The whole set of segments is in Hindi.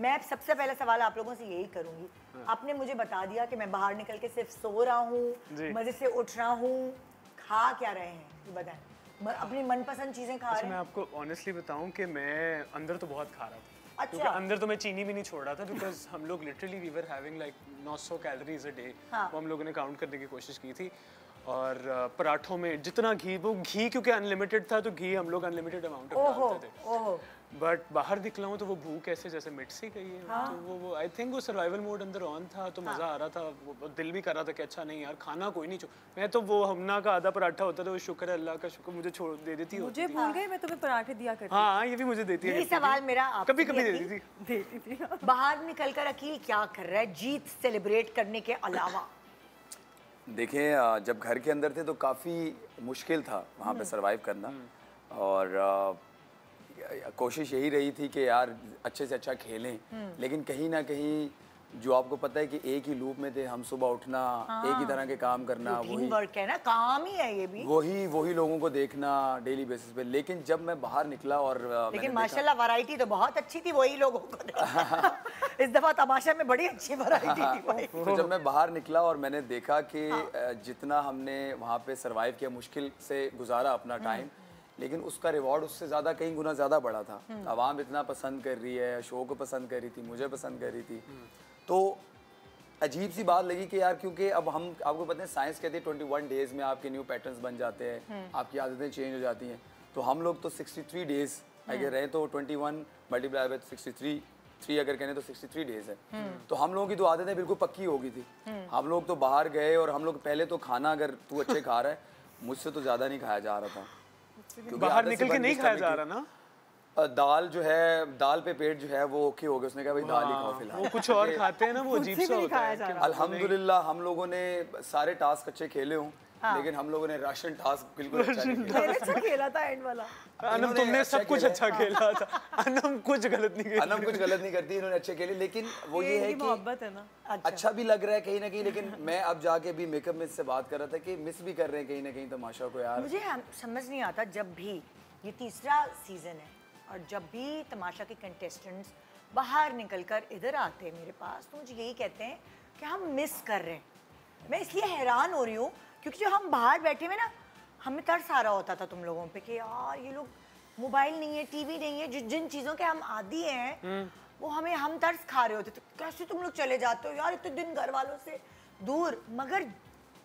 मैं सबसे पहला सवाल आप लोगों से यही करूँगी। हाँ। आपने मुझे बता दिया कि मैं बाहर निकल के सिर्फ़ सो रहा हूँ मज़े से उठ रहा हूँ खा क्या रहे हैं ये बताएँ। अपनी मनपसंद चीज़ें खा अच्छा रहे मैं आपको ऑनेस्टली बताऊँ कि मैं अंदर तो बहुत खा रहा था। अच्छा। क्योंकि अंदर तो मैं चीनी भी नहीं छोड़ रहा था बिकॉज़ हम लोग literally we were having like 900 calories a day हाँ। वो हम लोगों ने काउंट करने की कोशिश की थी। और पराठों में जितना घी वो घी क्योंकि अनलिमिटेड था तो घी हम लोग अनलिमिटेड अमाउंट डालते थे। ओहो। बट बाहर निकला हूँ तो वो भूख ऐसे जैसे मिट सी गई है। हाँ। तो वो वो आई थिंक वो सर्वाइवल मोड अंदर ऑन था तो हाँ? मज़ा आ रहा था। वो दिल भी कर रहा था कि अच्छा नहीं यार खाना कोई नहीं छो मैं तो वो हमना का आधा पराठा होता था वो शुक्र है अल्लाह का शुक्र मुझे छोड़ दे देती मुझे भूल गए मैं तुम्हें पराठे दिया करती हाँ ये भी मुझे देती है। सवाल मेरा कभी कभी दे देती थी। देती थी। बाहर निकल कर अकील क्या कर रहा है? जीत सेलिब्रेट करने के अलावा। देखें जब घर के अंदर थे तो काफ़ी मुश्किल था वहाँ पे सरवाइव करना। और अ, कोशिश यही रही थी कि यार अच्छे से अच्छा खेलें। लेकिन कहीं ना कहीं जो आपको पता है कि एक ही लूप में थे हम सुबह उठना हाँ। एक ही तरह के काम करना वही वर्क है ना काम ही है ये भी। वही वही लोगों को देखना डेली बेसिस पे। लेकिन जब मैं बाहर निकला और लेकिन माशाल्लाह वैरायटी तो बहुत अच्छी थी वही लोगों को इस दफ़ा तमाशा में बड़ी अच्छी वैरायटी थी भाई तो जब मैं बाहर निकला और मैंने देखा कि अ, जितना हमने वहाँ पे सरवाइव किया मुश्किल से गुजारा अपना टाइम लेकिन उसका रिवॉर्ड उससे ज़्यादा कई गुना ज़्यादा बड़ा था। आवाम इतना पसंद कर रही है शो को पसंद कर रही थी मुझे पसंद कर रही थी। तो अजीब सी बात लगी कि यार क्योंकि अब हम आपको पता है साइंस कहती है ट्वेंटी वन डेज़ में आपके न्यू पैटर्न्स बन जाते हैं आपकी आदतें चेंज हो जाती हैं। तो हम लोग तो सिक्सटी थ्री डेज़ अगर रहे तो twenty one multiply by sixty three three अगर कहने तो सिक्सटी थ्री डेज़ है तो हम लोगों की तो आदतें बिल्कुल पक्की हो गई थी। हम लोग तो बाहर गए और हम लोग पहले तो खाना अगर तू अच्छे खा रहा है मुझसे तो ज़्यादा नहीं खाया जा रहा था। बाहर निकल के नहीं खाया जा रहा ना? दाल जो है दाल पे पेट जो है वो ओके हो गया। उसने कहा भाई दाल ही खाओ फ़िलहाल। वो कुछ और खाते हैं ना वो अजीब सा होता है कि अल्हम्दुलिल्लाह हम लोगों ने सारे टास्क अच्छे खेले हों। लेकिन हम लोगों ने राशन टास्क बिल्कुल अच्छा नहीं खेला। अच्छा खेला था एंड वाला। अनम तुमने अच्छा सब कुछ अच्छा खेला था। अनम कुछ गलत नहीं खेला अनम कुछ गलत नहीं करती इन्होंने अच्छे खेले लेकिन वो ये है कि मोहब्बत है ना। अच्छा। भी लग रहा है कहीं ना कहीं लेकिन मैं अब जाके भी मेकअप में इससे बात कर रहा था कि मिस भी कर रहे हैं कहीं ना कहीं तमाशा को यार। मुझे समझ नहीं आता जब भी ये तीसरा सीज़न है और जब भी तमाशा के कंटेस्टेंट्स बाहर निकलकर इधर आते हैं मेरे पास तो मुझे यही कहते हैं कि हम मिस कर रहे हैं। मैं इसलिए हैरान हो रही हूँ क्योंकि जो हम बाहर बैठे हुए ना हमें तरस आ रहा होता था तुम लोगों पे कि यार ये लोग मोबाइल नहीं है टीवी नहीं है जो जिन चीज़ों के हम आदि हैं वो हमें हम तरस खा रहे होते तो कैसे तुम लोग चले जाते हो? यार इतने दिन घर वालों से दूर। मगर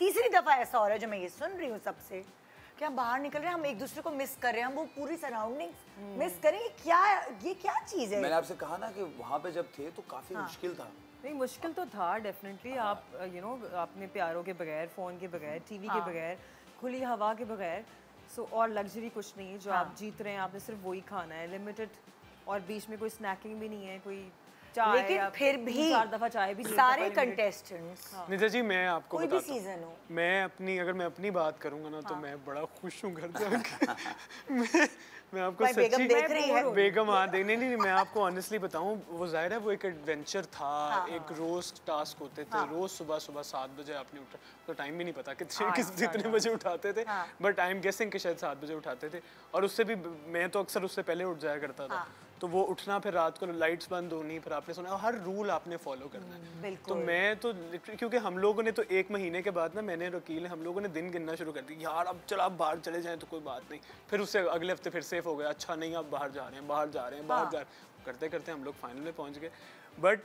तीसरी दफ़ा ऐसा हो रहा है जो मैं ये सुन रही हूँ सबसे कि हम बाहर निकल रहे हैं हम एक दूसरे को मिस कर रहे हैं हम वो पूरी सराउंडिंग्स मिस करें। ये क्या ये क्या चीज़ है? मैंने आपसे कहा ना कि वहाँ पे जब थे तो काफ़ी मुश्किल था। नहीं मुश्किल तो था डेफिनेटली आप यू नो अपने प्यारों के बगैर फ़ोन के बगैर टीवी के बगैर खुली हवा के बगैर सो और लग्जरी कुछ नहीं है जो आप जीत रहे हैं आपने सिर्फ़ वही खाना है लिमिटेड और बीच में कोई स्नैकिंग भी नहीं है कोई चाय लेकिन फिर भी चार दफ़ा चाय भी सारे। कंटेस्टेंट्स निजा जी मैं आपको कोई भी सीज़न हो। मैं अपनी अगर मैं अपनी बात करूँगा ना तो मैं बड़ा खुश हूँ घर जाके। मैं मैं आपको सच्ची बेगम देख रही है। बेगम हाँ देख नहीं नहीं मैं आपको ऑनेस्टली बताऊँ वो ज़ाहिर है वो एक एडवेंचर था हाँ, एक रोज टास्क होते थे हाँ, रोज सुबह सुबह सात बजे आपने उठा तो टाइम भी नहीं पता कितने किस कितने बजे उठाते थे बट आई एम गेसिंग कि शायद सात बजे उठाते थे और उससे भी मैं तो अक्सर उससे पहले उठ जाया करता था। तो वो उठना फिर रात को लाइट्स बंद होनी फिर आपने सुना हर रूल आपने फॉलो करना है। तो मैं तो क्योंकि हम लोगों ने तो एक महीने के बाद ना मैंने वकील हम लोगों ने दिन गिनना शुरू कर दिया यार अब चलो आप बाहर चले जाएँ तो कोई बात नहीं। फिर उससे अगले हफ़्ते फिर सेफ़ हो गया अच्छा नहीं आप बाहर जा रहे हैं बाहर जा रहे हैं बाहर जा रहे हैं। करते करते हम लोग फाइनल में पहुँच गए। बट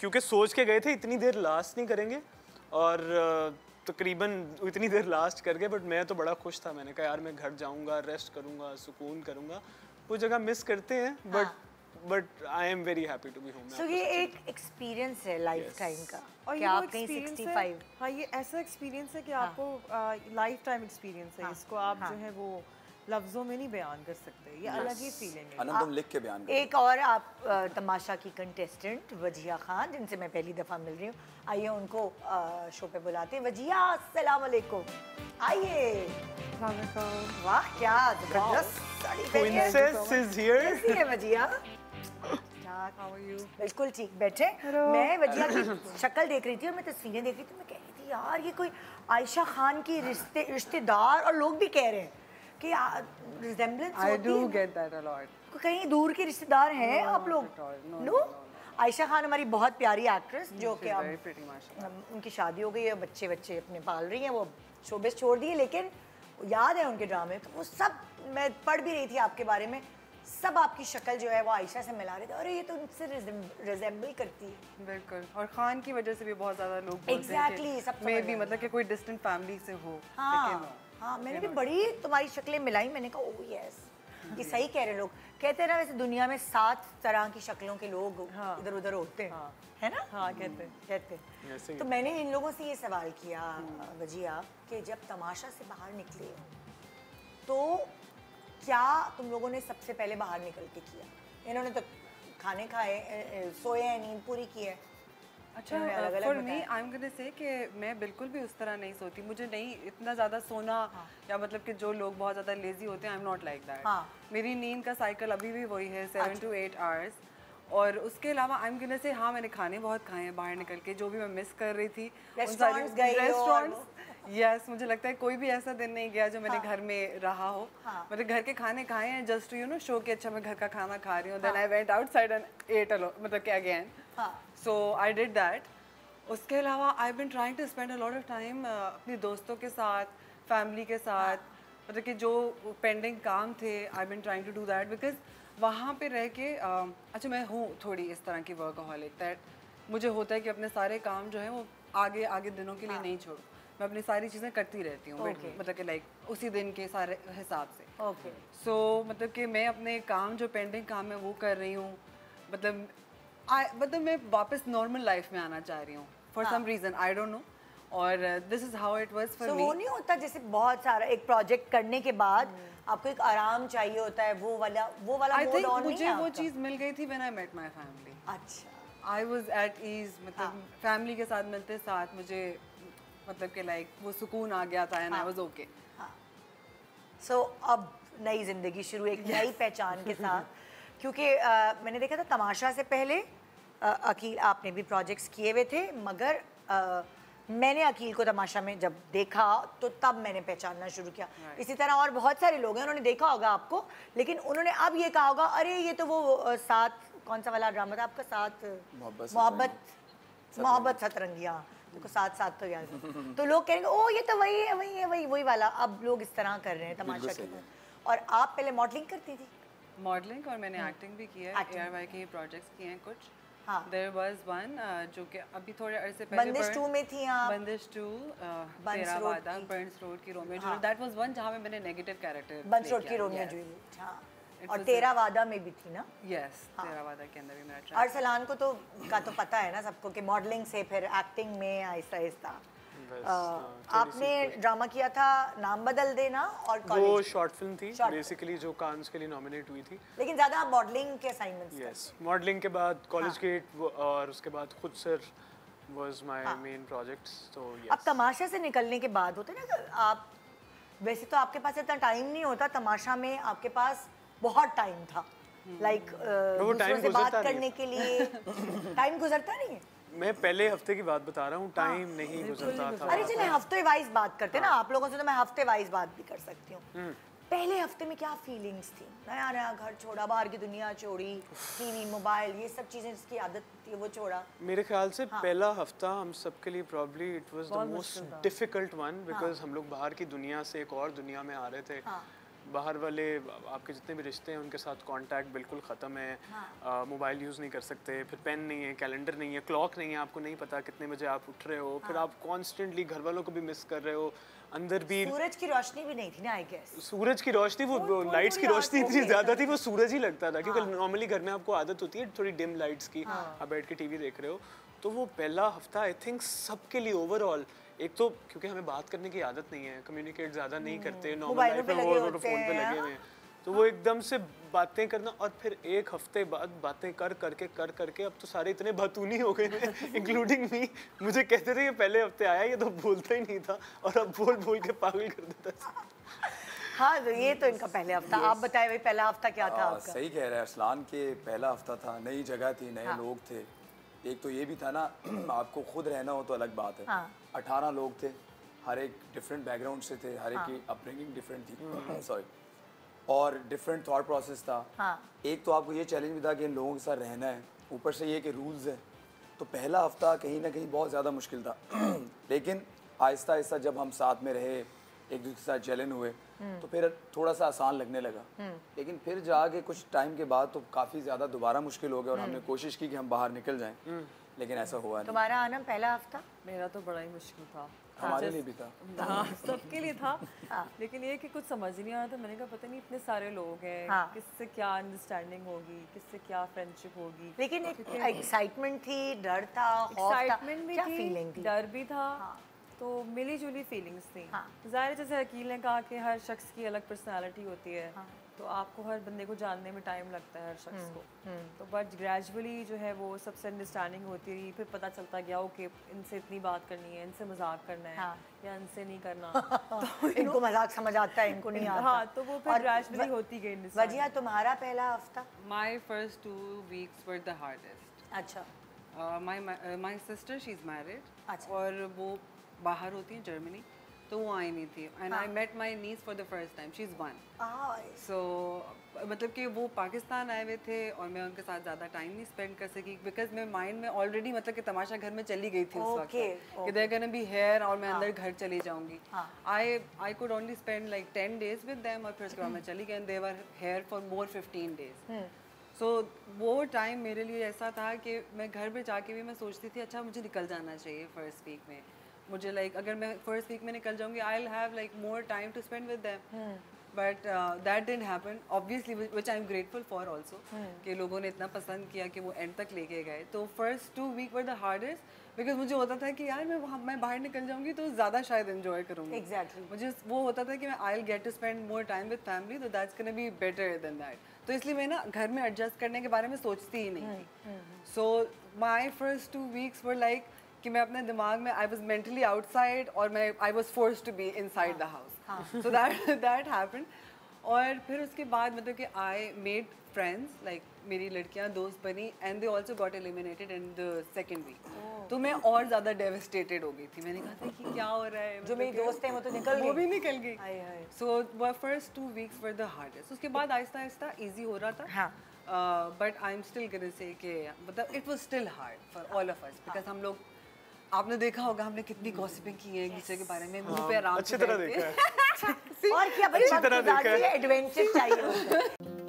क्योंकि सोच के गए थे इतनी देर लास्ट नहीं करेंगे और तकरीबन इतनी देर लास्ट कर गए बट मैं तो बड़ा खुश था। मैंने कहा यार मैं घर जाऊँगा रेस्ट करूँगा सुकून करूँगा। वो जगह मिस करते हैं but but I am very happy to be home so ये एक एक्सपीरियंस है लाइफ टाइम का और ये आप कहीं 65 है, हाँ ये ऐसा एक्सपीरियंस है कि आपको लाइफ टाइम एक्सपीरियंस है। इसको आप जो है वो लफ्जों में नहीं बयान कर सकते। ये अलग ही फीलिंग है। तुम लिख के बयान एक और आप तमाशा की कंटेस्टेंट वजिया खान जिनसे मैं पहली दफ़ा मिल रही हूँ। आइए उनको शो पे बुलाते हैं। वजिया अस्सलाम वालेकुम। आइए। वाह क्या ज़बरदस्त। है। Princess is here. कैसी है वजिया बिल्कुल ठीक बैठे। मैं वजिया की शक्ल देख रही थी और मैं तस्वीरें देख रही थी मैं कह रही थी यार ये कोई आयशा खान की रिश्ते रिश्तेदार और लोग भी कह रहे हैं कि resemblance I do get that a lot. कहीं दूर के रिश्तेदार हैं आप लोग? नो आयशा खान हमारी बहुत प्यारी एक्ट्रेस जो कि अब उनकी शादी हो गई है बच्चे बच्चे अपने पाल रही हैं वो शोबिस छोड़ दिए लेकिन याद है उनके ड्रामे? तो वो सब मैं पढ़ भी रही थी आपके बारे में सब आपकी शक्ल जो है वो आयशा से मिला रहे थे और ये तो उनसे रिजेंबल करती है। बिल्कुल और खान की वजह से भी बहुत ज़्यादा लोग बोलते हैं सब मे भी मतलब कि कोई डिस्टेंट फैमिली से हो हाँ हाँ मैंने भी बड़ी तुम्हारी शक्लें मिलाई मैंने कहा ओ यस ये सही कह रहे लोग। कहते हैं ना वैसे दुनिया में सात तरह की शक्लों के लोग हाँ। इधर उधर होते हैं हाँ। है ना? हाँ कहते कहते हैं। ही तो मैंने इन लोगों से ये सवाल किया वजिया कि जब तमाशा से बाहर निकले हो तो क्या तुम लोगों ने सबसे पहले बाहर निकल के किया? इन्होंने तो खाने खाए सोए हैं नींद पूरी की है। अच्छा for me I am gonna say कि मैं बिल्कुल भी उस तरह नहीं सोती। मुझे नहीं इतना ज़्यादा सोना या मतलब कि जो लोग बहुत ज़्यादा लेजी होते हैं I am not like that हाँ। मेरी नींद का साइकिल अभी भी वही है सेवन टू एट आवर्स और उसके अलावा आई एम गोना से हाँ मैंने खाने बहुत खाए हैं बाहर निकल के जो भी मैं मिस कर रही थी हो और यस मुझे लगता है कोई भी ऐसा दिन नहीं गया जो मैंने घर में रहा हो। हाँ। मतलब घर के खाने खाए हैं जस्ट यू नो शो के अच्छा मैं घर का खाना खा रही हूँ। Then I went outside and ate alone मतलब कि अगेन हाँ सो आई डिड दैट उसके अलावा I been trying to spend a lot of time अपने दोस्तों के साथ फैमिली के साथ मतलब कि जो पेंडिंग काम थे I been trying to do that because वहाँ पे रह के uh, अच्छा मैं हूँ थोड़ी इस तरह की वर्कaholic दैट मुझे होता है कि अपने सारे काम जो है वो आगे आगे दिनों के लिए नहीं छोड़ूं। मैं अपनी सारी चीज़ें करती रहती हूँ Okay. मतलब कि लाइक उसी दिन के सारे हिसाब से। Okay okay. सो so, मतलब कि मैं अपने काम जो पेंडिंग काम है वो कर रही हूँ। मतलब मतलब मैं वापस नॉर्मल लाइफ में आना चाह रही हूँ for some reason I don't know और this is how it was for me वो नहीं होता जैसे बहुत सारा एक प्रोजेक्ट करने के बाद hmm. आपको एक आराम चाहिए होता है वो वाला वो वाला आई मोड थिंक ऑन नहीं मुझे वो चीज़ मिल गई थी when I met my family अच्छा। आई वाज एट ईज मतलब फैमिली के साथ मिलते साथ मुझे मतलब कि लाइक वो सुकून आ गया था and I was okay so अब नई ज़िंदगी शुरू एक नई पहचान के साथ। क्योंकि मैंने देखा था तमाशा से पहले अ, अकील आपने भी प्रोजेक्ट्स किए हुए थे मगर अ, मैंने अकील को तमाशा में जब देखा तो तब मैंने पहचानना शुरू किया। इसी तरह और बहुत सारे लोग हैं उन्होंने देखा होगा आपको लेकिन उन्होंने अब ये कहा होगा अरे ये तो वो साथ कौन सा वाला ड्रामा था आपका? साथ मोहब्बत मोहब्बत मोहब्बत सतरंगिया देखो साथ साथ तो याद है। तो लोग कहेंगे ओ ये तो वही है वही है वही वही वाला। अब लोग इस तरह कर रहे हैं तमाशा के और आप पहले मॉडलिंग करती थी? मॉडलिंग और मैंने एक्टिंग भी किया है Acting. एआरवाई के प्रोजेक्ट्स किए हैं कुछ। हाँ। देयर वाज वन जो कि अभी थोड़े अरसे पहले बंदिश टू में थी आप। बंदिश टू तेरा रोड वादा की। बर्न्स रोड की Romeo Juliet that was one जहाँ पे मैंने नेगेटिव कैरेक्टर बंस रोड की रोमियो जूलियट हाँ। और तेरा वादा में भी थी ना? यस तेरा वादा के अंदर भी मेरा ट्रैक अरसलान को तो का तो पता है ना सबको कि मॉडलिंग से फिर एक्टिंग में आहिस्ता आहिस्ता हाँ, आपने ड्रामा किया था नाम बदल देना और वो शॉर्ट फ़िल्म थी बेसिकली जो कांस के लिए नॉमिनेट हुई थी। लेकिन ज़्यादा आप मॉडलिंग के असाइनमेंट्स यस मॉडलिंग के बाद कॉलेज गेट और उसके बाद खुद sir was my main project तो अब यस तमाशा से निकलने के बाद होते ना आप वैसे तो आपके पास इतना टाइम नहीं होता तमाशा में आपके पास बहुत टाइम था। लाइक दूसरों time से बात करने के लिए। टाइम गुजरता नहीं है? मैं पहले हफ़्ते की बात बता रहा हूँ टाइम नहीं गुजरता था। अरे चले हफ़्ते वाइज बात करते हैं ना आप लोगों से तो मैं हफ़्ते वाइज बात भी कर सकती हूँ। पहले हफ़्ते में क्या फीलिंग्स थी? नया नया घर छोड़ा बाहर की दुनिया छोड़ी टीवी मोबाइल ये सब चीज़ें जिसकी आदत थी वो छोड़ा। मेरे ख्याल से हाँ. पहला हफ़्ता हम सबके लिए probably it was the most difficult one because हम लोग बाहर की दुनिया से एक और दुनिया में आ रहे थे। बाहर वाले आपके जितने भी रिश्ते हैं उनके साथ कांटेक्ट बिल्कुल ख़त्म है। मोबाइल यूज़ नहीं कर सकते फिर पेन नहीं है कैलेंडर नहीं है क्लॉक नहीं है आपको नहीं पता कितने बजे आप उठ रहे हो। फिर आप कॉन्स्टेंटली घर वालों को भी मिस कर रहे हो। अंदर भी सूरज की रोशनी भी नहीं थी ना आई गेस सूरज की रोशनी वो लाइट्स की रोशनी इतनी ज़्यादा थी वो सूरज ही लगता था क्योंकि नॉर्मली घर में आपको आदत होती है थोड़ी डिम लाइट्स की। आप बैठ के टीवी देख रहे हो। तो वो पहला हफ़्ता आई थिंक सबके लिए ओवरऑल एक तो क्योंकि हमें बात करने की आदत नहीं है कम्युनिकेट ज़्यादा नहीं करते नॉर्मल लाइफ में वो होते फ़ोन पे लगे हुए हैं। तो वो एकदम से बातें करना और फिर एक हफ़्ते बाद बातें कर करके कर करके अब तो सारे इतने बतूनी हो गए थे इंक्लूडिंग मी मुझे कहते थे ये पहले हफ़्ते आया ये तो बोलता ही नहीं था और अब बोल बोल के पागल कर देता था हाँ तो ये तो इनका पहले हफ़्ता। आप बताए भाई पहला हफ़्ता क्या था हाँ, आपका? सही कह रहे हैं अरसलान के पहला हफ़्ता था नई जगह थी नए हाँ। लोग थे। एक तो ये भी था ना आपको खुद रहना हो तो अलग बात है। हाँ। अठारह लोग थे हर एक डिफरेंट बैकग्राउंड से थे हर एक की अपब्रिंगिंग डिफरेंट थी। सॉरी और डिफरेंट थॉट प्रोसेस था। हाँ। एक तो आपको ये चैलेंज भी था कि इन लोगों के साथ रहना है। ऊपर से ये कि रूल्स है। तो पहला हफ़्ता कहीं ना कहीं बहुत ज़्यादा मुश्किल था। लेकिन आहिस्ता आहिस्ता जब हम साथ में रहे एक दूसरे के साथ चैलेंज हुए तो फिर थोड़ा सा आसान लगने लगा। लेकिन फिर जाके कुछ टाइम के बाद तो काफ़ी ज़्यादा दोबारा मुश्किल हो गया और हमने कोशिश की कि हम बाहर निकल जाएँ। लेकिन ऐसा हुआ नहीं। तुम्हारा आना पहला हफ़्ता? मेरा तो बड़ा ही मुश्किल था। हमारे लिए भी था। हाँ सबके लिए था। लेकिन ये कि कुछ समझ नहीं आ रहा था। मैंने कहा पता नहीं इतने सारे लोग हैं। हाँ। किससे क्या अंडरस्टैंडिंग होगी? किससे क्या फ्रेंडशिप होगी? लेकिन एक एक्साइटमेंट थी डर था एक्साइटमेंट भी थी डर भी था। तो मिली जुली फीलिंग्स थी। हाँ। ज़ाहिर जैसे अकील ने कहा कि हर शख्स की अलग पर्सनालिटी होती है। तो आपको हर बंदे को जानने में टाइम लगता है हर शख्स को तो बट ग्रेजुअली जो है वो सबसे अंडरस्टैंडिंग होती रही फिर पता चलता गया ओके इनसे इतनी बात करनी है इनसे मज़ाक करना है हाँ। या इनसे नहीं करना तो इनको मज़ाक समझ आता है इनको नहीं आता हाँ तो वो फिर ग्रेजुअली होती गई। वजिया तुम्हारा पहला हफ़्ता My first two weeks were the hardest. अच्छा uh, my sister she's married अच्छा। और वो बाहर होती है जर्मनी तो वो आई नहीं थी। And I met my niece for the first time she is one so मतलब कि वो पाकिस्तान आए हुए थे और मैं उनके साथ ज़्यादा टाइम नहीं स्पेंड कर सकी बिकॉज़ मैं माइंड में ऑलरेडी मतलब कि तमाशा घर में चली गई थी उस वक्त। Okay, कि देर गोना बी हेयर और मैं अंदर घर चली जाऊँगी। हाँ। I I could only spend like ten days with them और फिर उसके बाद मैं चली गई and they were here for more fifteen days so वो टाइम मेरे लिए ऐसा था कि मैं घर पे जाके भी मैं सोचती थी अच्छा मुझे निकल जाना चाहिए फ़र्स्ट वीक में। मुझे लाइक like, अगर मैं फ़र्स्ट वीक में निकल जाऊँगी I will have like more time to spend with them but that didn't happen obviously which I am grateful for also कि लोगों ने इतना पसंद किया कि वो एंड तक लेके गए. तो first two week were the hardest because मुझे होता था कि यार मैं वहाँ मैं बाहर निकल जाऊँगी तो ज़्यादा शायद इन्जॉय करूँगी. Exactly. मुझे वो होता था कि मैं I get to spend more time with family तो that's can be better than that तो इसलिए मैं ना घर में एडजस्ट करने के बारे में सोचती ही नहीं थी. So my first two weeks were like कि मैं अपने दिमाग में आई वॉज़ मेंटली आउटसाइड और मैं I was force to be inside the house so that that happen और फिर उसके बाद मतलब कि आई मेड फ्रेंड्स लाइक मेरी लड़कियाँ दोस्त बनी and they also got eliminated in the second week तो मैं और ज़्यादा डेविस्टेटेड हो गई थी। मैंने कहा था कि क्या हो रहा है? जो मतलब मेरी दोस्त है वो तो निकल वो भी निकल गई। सो वो first two weeks were the hardest उसके बाद आहिस्ता आहिस्ता इजी हो रहा था। हाँ। But I M still say कि मतलब it was still hard for all of us because हम लोग आपने देखा होगा हमने कितनी गॉसिपिंग की है एक दूसरे के बारे में मुँह पे आराम अच्छी तरह देखा है। और क्या बच्चा तरह देखा है। एडवेंचर चाहिए है